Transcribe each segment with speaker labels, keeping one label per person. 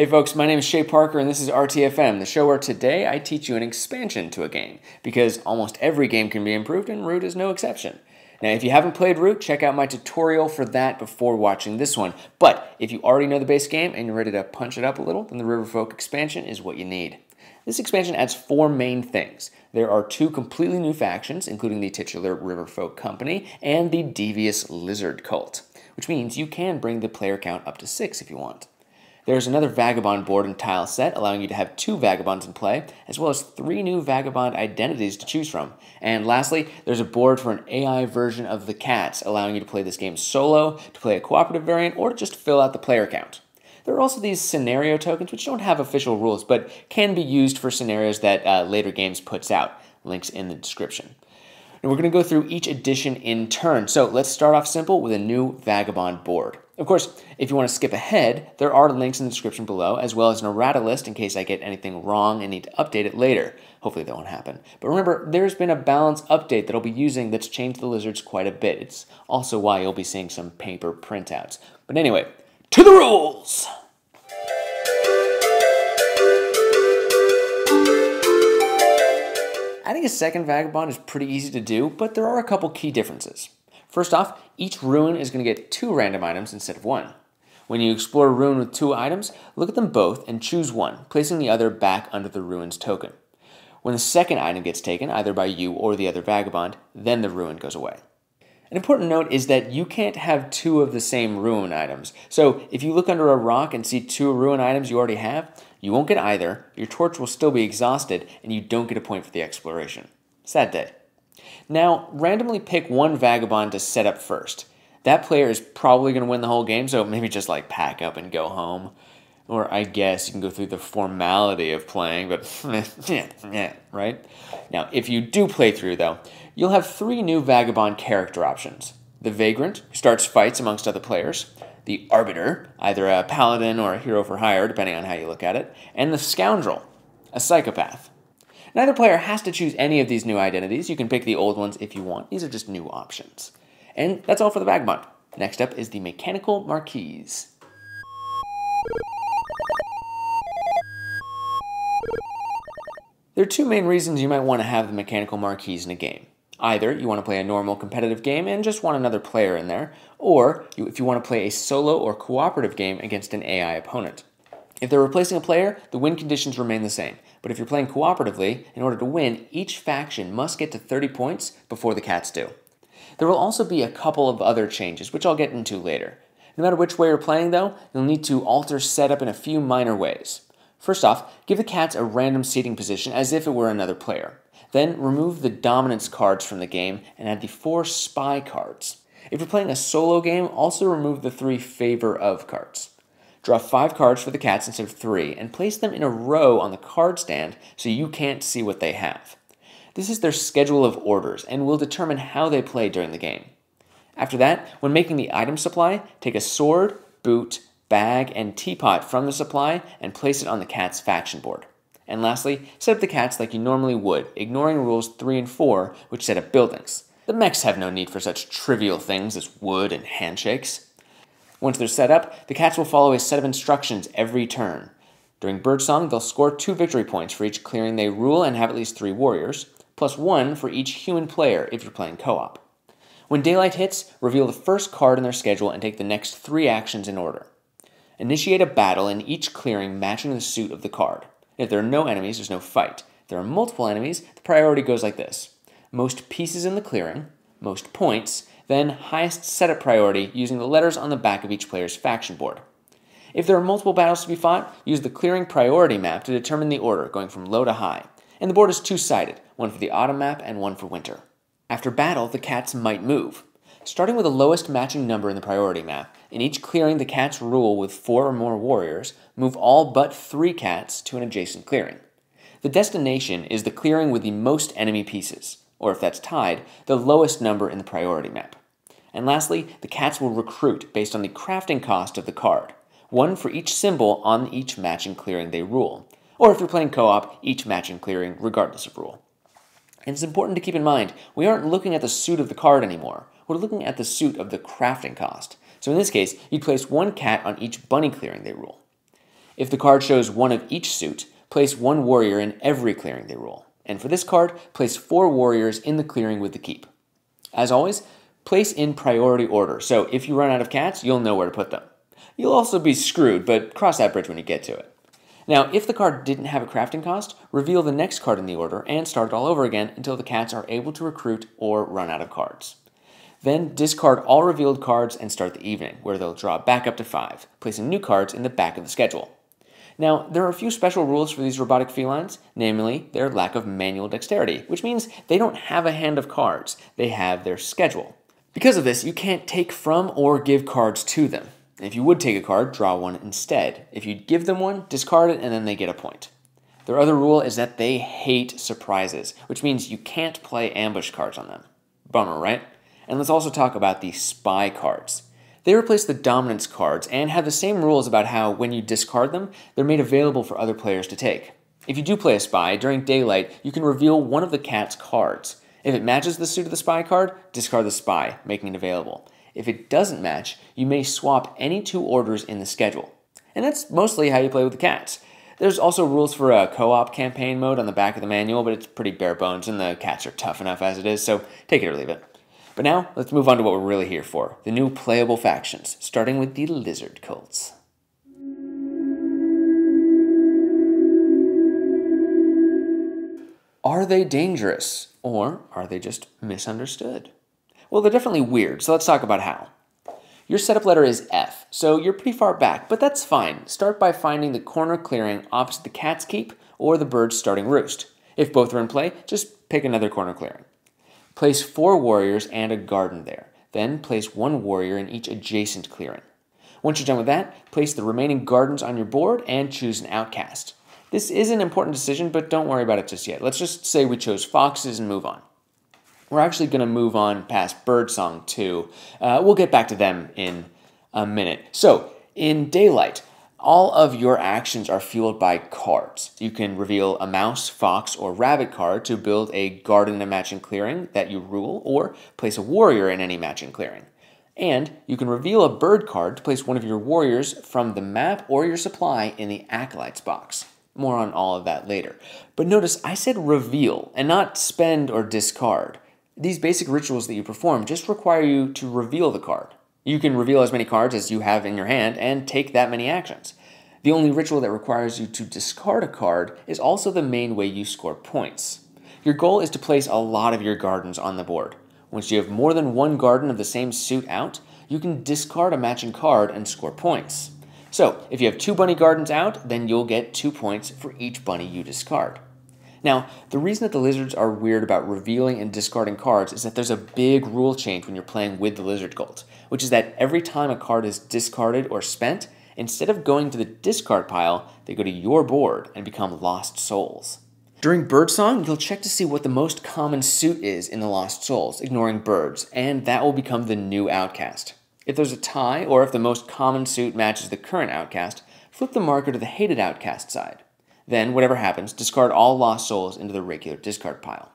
Speaker 1: Hey folks, my name is Shea Parker and this is RTFM, the show where today I teach you an expansion to a game, because almost every game can be improved and Root is no exception. Now, if you haven't played Root, check out my tutorial for that before watching this one. But if you already know the base game and you're ready to punch it up a little, then the Riverfolk expansion is what you need. This expansion adds four main things. There are two completely new factions, including the titular Riverfolk Company and the Devious Lizard Cult, which means you can bring the player count up to six if you want. There's another Vagabond board and tile set, allowing you to have two Vagabonds in play, as well as three new Vagabond identities to choose from. And lastly, there's a board for an AI version of the Cats, allowing you to play this game solo, to play a cooperative variant, or just fill out the player count. There are also these scenario tokens, which don't have official rules, but can be used for scenarios that uh, Leder Games puts out. Links in the description. And we're going to go through each edition in turn. So let's start off simple with a new Vagabond board. Of course, if you want to skip ahead, there are links in the description below, as well as an errata list in case I get anything wrong and need to update it later. Hopefully that won't happen. But remember, there's been a balance update that I'll be using that's changed the lizards quite a bit. It's also why you'll be seeing some paper printouts. But anyway, to the rules! Adding a second Vagabond is pretty easy to do, but there are a couple key differences. First off, each ruin is going to get two random items instead of one. When you explore a ruin with two items, look at them both and choose one, placing the other back under the ruin's token. When the second item gets taken, either by you or the other vagabond, then the ruin goes away. An important note is that you can't have two of the same ruin items. So if you look under a rock and see two ruin items you already have, you won't get either, your torch will still be exhausted, and you don't get a point for the exploration. Sad day. Now, randomly pick one vagabond to set up first. That player is probably going to win the whole game, so maybe just like pack up and go home. Or I guess you can go through the formality of playing, but right? Now, if you do play through, though, you'll have three new Vagabond character options. The Vagrant, who starts fights amongst other players. The Arbiter, either a paladin or a hero for hire, depending on how you look at it. And the Scoundrel, a psychopath. Neither player has to choose any of these new identities. You can pick the old ones if you want. These are just new options. And that's all for the Vagabond. Next up is the Mechanical Marquise. There are two main reasons you might want to have the Mechanical Marquise in a game. Either you want to play a normal competitive game and just want another player in there, or if you want to play a solo or cooperative game against an AI opponent. If they're replacing a player, the win conditions remain the same. But if you're playing cooperatively, in order to win, each faction must get to 30 points before the cats do. There will also be a couple of other changes, which I'll get into later. No matter which way you're playing, though, you'll need to alter setup in a few minor ways. First off, give the cats a random seating position as if it were another player. Then remove the dominance cards from the game and add the four spy cards. If you're playing a solo game, also remove the three favor of cards. Draw five cards for the cats instead of three, and place them in a row on the card stand so you can't see what they have. This is their schedule of orders and will determine how they play during the game. After that, when making the item supply, take a sword, boot, bag, and teapot from the supply and place it on the cat's faction board. And lastly, set up the cats like you normally would, ignoring rules 3 and 4, which set up buildings. The mechs have no need for such trivial things as wood and handshakes. Once they're set up, the cats will follow a set of instructions every turn. During Birdsong, they'll score two victory points for each clearing they rule and have at least three warriors, plus one for each human player if you're playing co op. When daylight hits, reveal the first card in their schedule and take the next three actions in order. Initiate a battle in each clearing matching the suit of the card. If there are no enemies, there's no fight. If there are multiple enemies, the priority goes like this most pieces in the clearing, most points, then highest setup priority using the letters on the back of each player's faction board. If there are multiple battles to be fought, use the clearing priority map to determine the order, going from low to high. And the board is two sided, one for the autumn map and one for winter. After battle, the cats might move. Starting with the lowest matching number in the priority map, in each clearing the cats rule with four or more warriors, move all but three cats to an adjacent clearing. The destination is the clearing with the most enemy pieces, or if that's tied, the lowest number in the priority map. And lastly, the cats will recruit based on the crafting cost of the card, one for each symbol on each matching clearing they rule, or if you're playing co op, each matching clearing regardless of rule. And it's important to keep in mind, we aren't looking at the suit of the card anymore, we're looking at the suit of the crafting cost. So in this case, you'd place one cat on each bunny clearing they rule. If the card shows one of each suit, place one warrior in every clearing they rule. And for this card, place four warriors in the clearing with the keep. As always, place in priority order, so if you run out of cats, you'll know where to put them. You'll also be screwed, but cross that bridge when you get to it. Now, if the card didn't have a crafting cost, reveal the next card in the order and start it all over again until the cats are able to recruit or run out of cards. Then discard all revealed cards and start the evening, where they'll draw back up to 5, placing new cards in the back of the schedule. Now, there are a few special rules for these robotic felines, namely their lack of manual dexterity, which means they don't have a hand of cards, they have their schedule. Because of this, you can't take from or give cards to them. If you would take a card, draw one instead. If you give them one, discard it and then they get a point. Their other rule is that they hate surprises, which means you can't play ambush cards on them. Bummer, right? And let's also talk about the spy cards. They replace the dominance cards and have the same rules about how when you discard them, they're made available for other players to take. If you do play a spy, during daylight, you can reveal one of the cat's cards. If it matches the suit of the spy card, discard the spy, making it available. If it doesn't match, you may swap any two orders in the schedule. And that's mostly how you play with the cats. There's also rules for a co-op campaign mode on the back of the manual, but it's pretty bare bones and the cats are tough enough as it is, so take it or leave it. But now, let's move on to what we're really here for, the new playable factions, starting with the Lizard Cults. Are they dangerous, or are they just misunderstood? Well, they're definitely weird, so let's talk about how. Your setup letter is F, so you're pretty far back, but that's fine. Start by finding the corner clearing opposite the cat's keep or the bird's starting roost. If both are in play, just pick another corner clearing. Place four warriors and a garden there. Then place one warrior in each adjacent clearing. Once you're done with that, place the remaining gardens on your board and choose an outcast. This is an important decision, but don't worry about it just yet. Let's just say we chose foxes and move on. We're actually going to move on past Birdsong too. Uh, we'll get back to them in a minute. So, in Daylight, all of your actions are fueled by cards. You can reveal a mouse, fox, or rabbit card to build a garden in a matching clearing that you rule, or place a warrior in any matching clearing. And you can reveal a bird card to place one of your warriors from the map or your supply in the Acolytes box. More on all of that later. But notice I said reveal and not spend or discard. These basic rituals that you perform just require you to reveal the card. You can reveal as many cards as you have in your hand and take that many actions. The only ritual that requires you to discard a card is also the main way you score points. Your goal is to place a lot of your gardens on the board. Once you have more than one garden of the same suit out, you can discard a matching card and score points. So, if you have two bunny gardens out, then you'll get two points for each bunny you discard. Now, the reason that the lizards are weird about revealing and discarding cards is that there's a big rule change when you're playing with the lizard cult, which is that every time a card is discarded or spent, instead of going to the discard pile, they go to your board and become lost souls. During Birdsong, you'll check to see what the most common suit is in the Lost Souls, ignoring birds, and that will become the new outcast. If there's a tie, or if the most common suit matches the current outcast, flip the marker to the hated outcast side. Then, whatever happens, discard all lost souls into the regular discard pile.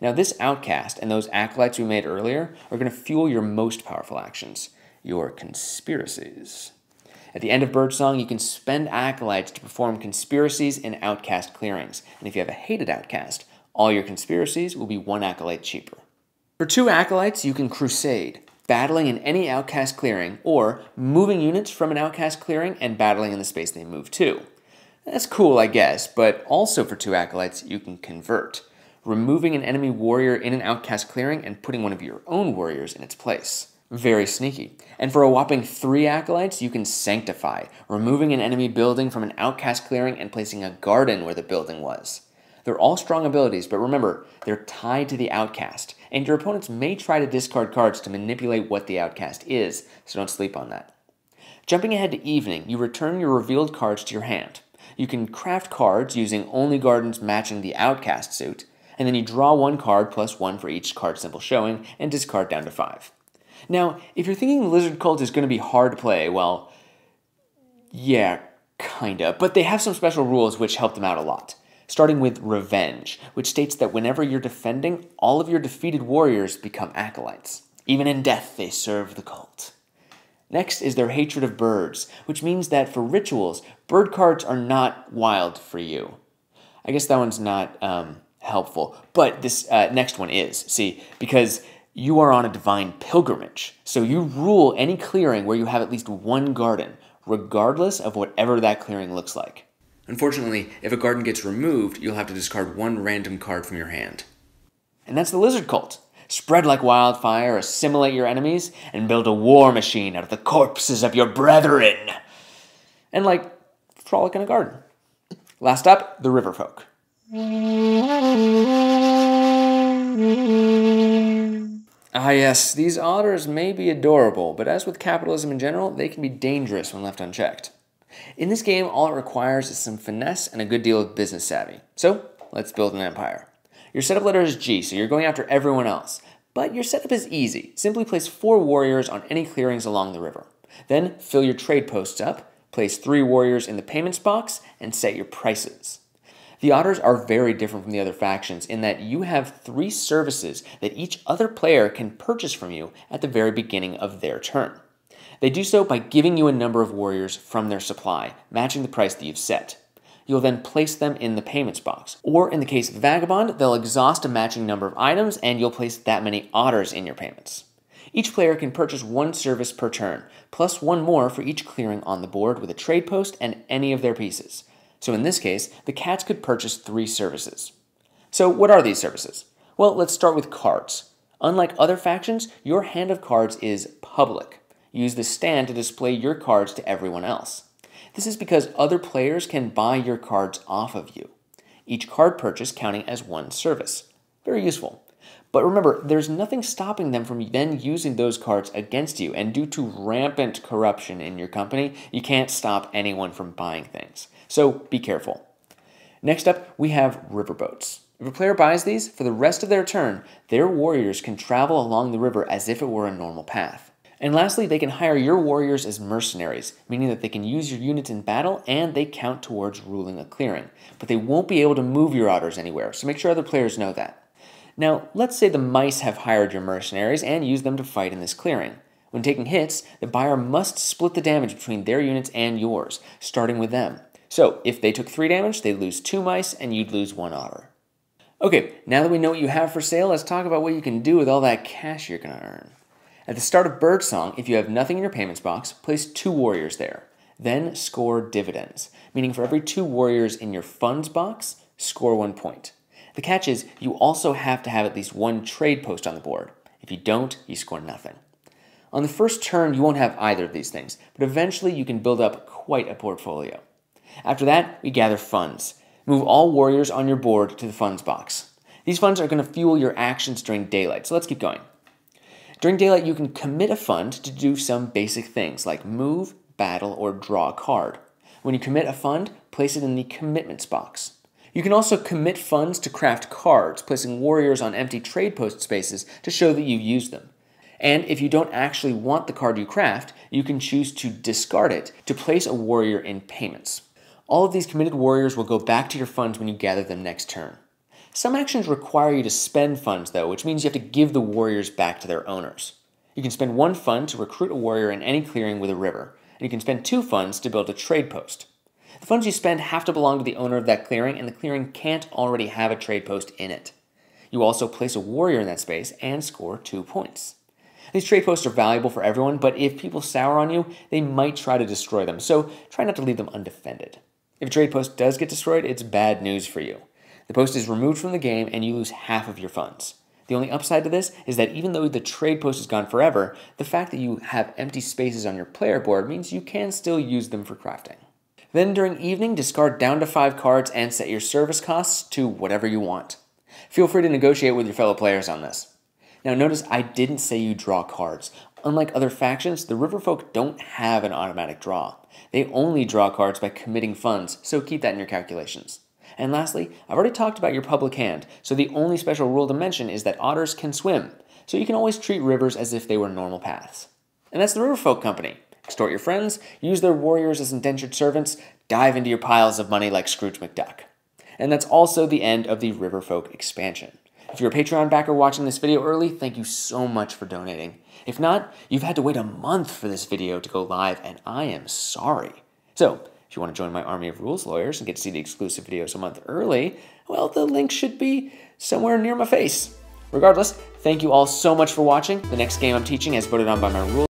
Speaker 1: Now, this outcast and those acolytes we made earlier are going to fuel your most powerful actions, your conspiracies. At the end of Birdsong, you can spend acolytes to perform conspiracies in outcast clearings. And if you have a hated outcast, all your conspiracies will be one acolyte cheaper. For two acolytes, you can crusade, battling in any outcast clearing, or moving units from an outcast clearing and battling in the space they move to. That's cool, I guess, but also for two acolytes, you can convert, removing an enemy warrior in an outcast clearing and putting one of your own warriors in its place. Very sneaky. And for a whopping three acolytes, you can sanctify, removing an enemy building from an outcast clearing and placing a garden where the building was. They're all strong abilities, but remember, they're tied to the outcast, and your opponents may try to discard cards to manipulate what the outcast is, so don't sleep on that. Jumping ahead to evening, you return your revealed cards to your hand. You can craft cards using only gardens matching the outcast suit, and then you draw one card plus one for each card symbol showing and discard down to five. Now, if you're thinking Lizard Cult is going to be hard to play, well, yeah, kinda, but they have some special rules which help them out a lot. Starting with Revenge, which states that whenever you're defending, all of your defeated warriors become acolytes. Even in death, they serve the cult. Next is their hatred of birds, which means that for rituals, bird cards are not wild for you. I guess that one's not um, helpful, but this uh, next one is. See, because you are on a divine pilgrimage, so you rule any clearing where you have at least one garden, regardless of whatever that clearing looks like. Unfortunately, if a garden gets removed, you'll have to discard one random card from your hand. And that's the lizard cult. Spread like wildfire, assimilate your enemies, and build a war machine out of the corpses of your brethren. And like, frolic in a garden. Last up, the river folk. Ah, yes, these otters may be adorable, but as with capitalism in general, they can be dangerous when left unchecked. In this game, all it requires is some finesse and a good deal of business savvy. So, let's build an empire. Your setup letter is G, so you're going after everyone else. But your setup is easy. Simply place four warriors on any clearings along the river. Then fill your trade posts up, place three warriors in the payments box, and set your prices. The Otters are very different from the other factions in that you have three services that each other player can purchase from you at the very beginning of their turn. They do so by giving you a number of warriors from their supply, matching the price that you've set. You'll then place them in the payments box. Or in the case of Vagabond, they'll exhaust a matching number of items and you'll place that many otters in your payments. Each player can purchase one service per turn, plus one more for each clearing on the board with a trade post and any of their pieces. So in this case, the cats could purchase three services. So what are these services? Well, let's start with cards. Unlike other factions, your hand of cards is public. Use the stand to display your cards to everyone else. This is because other players can buy your cards off of you. Each card purchase counting as one service. Very useful. But remember, there's nothing stopping them from then using those cards against you, and due to rampant corruption in your company, you can't stop anyone from buying things. So be careful. Next up, we have riverboats. If a player buys these, for the rest of their turn, their warriors can travel along the river as if it were a normal path. And lastly, they can hire your warriors as mercenaries, meaning that they can use your units in battle and they count towards ruling a clearing. But they won't be able to move your otters anywhere, so make sure other players know that. Now, let's say the mice have hired your mercenaries and use them to fight in this clearing. When taking hits, the buyer must split the damage between their units and yours, starting with them. So if they took 3 damage, they'd lose 2 mice and you'd lose 1 otter. Okay, now that we know what you have for sale, let's talk about what you can do with all that cash you're going to earn. At the start of Birdsong, if you have nothing in your payments box, place 2 warriors there. Then score dividends, meaning for every 2 warriors in your funds box, score 1 point. The catch is you also have to have at least one trade post on the board. If you don't, you score nothing. On the first turn, you won't have either of these things, but eventually you can build up quite a portfolio. After that, we gather funds. Move all warriors on your board to the funds box. These funds are going to fuel your actions during daylight, so let's keep going. During daylight, you can commit a fund to do some basic things like move, battle, or draw a card. When you commit a fund, place it in the commitments box. You can also commit funds to craft cards, placing warriors on empty trade post spaces to show that you've used them. And if you don't actually want the card you craft, you can choose to discard it to place a warrior in payments. All of these committed warriors will go back to your funds when you gather them next turn. Some actions require you to spend funds, though, which means you have to give the warriors back to their owners. You can spend one fund to recruit a warrior in any clearing with a river, and you can spend two funds to build a trade post. The funds you spend have to belong to the owner of that clearing, and the clearing can't already have a trade post in it. You also place a warrior in that space and score two points. These trade posts are valuable for everyone, but if people sour on you, they might try to destroy them, so try not to leave them undefended. If a trade post does get destroyed, it's bad news for you. The post is removed from the game and you lose half of your funds. The only upside to this is that even though the trade post is gone forever, the fact that you have empty spaces on your player board means you can still use them for crafting. Then during evening, discard down to 5 cards and set your service costs to whatever you want. Feel free to negotiate with your fellow players on this. Now notice I didn't say you draw cards. Unlike other factions, the Riverfolk don't have an automatic draw. They only draw cards by committing funds, so keep that in your calculations. And lastly, I've already talked about your public hand, so the only special rule to mention is that otters can swim, so you can always treat rivers as if they were normal paths. And that's the Riverfolk Company. Extort your friends, use their warriors as indentured servants, dive into your piles of money like Scrooge McDuck. And that's also the end of the Riverfolk expansion. If you're a Patreon backer watching this video early, thank you so much for donating. If not, you've had to wait a month for this video to go live, and I am sorry. So, if you want to join my army of rules lawyers and get to see the exclusive videos a month early, well, the link should be somewhere near my face. Regardless, thank you all so much for watching. The next game I'm teaching, is voted on by my rules